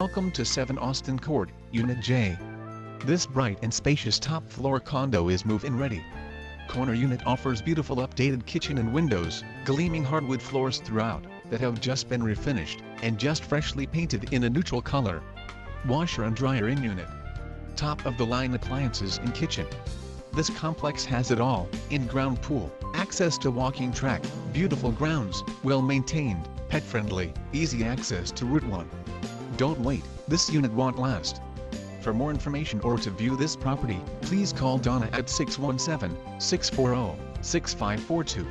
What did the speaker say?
Welcome to 7 Austin Court, Unit J. This bright and spacious top-floor condo is move-in ready. Corner unit offers beautiful updated kitchen and windows, gleaming hardwood floors throughout, that have just been refinished, and just freshly painted in a neutral color. Washer and dryer in unit. Top-of-the-line appliances in kitchen. This complex has it all, in-ground pool, access to walking track, beautiful grounds, well-maintained, pet-friendly, easy access to Route 1. Don't wait, this unit won't last. For more information or to view this property, please call Donna at 617-640-6542.